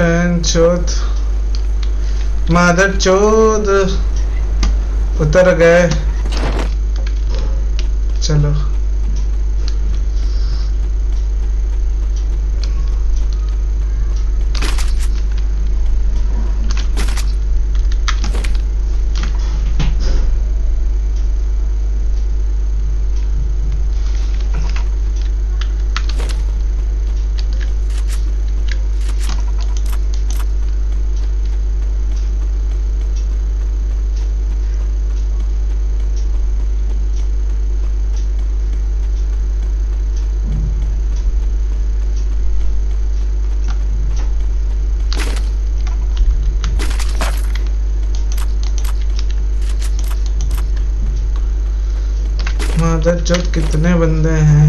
बहन चोद मादर चोद उतर गए। चलो। मादर जब कितने बंदे हैं।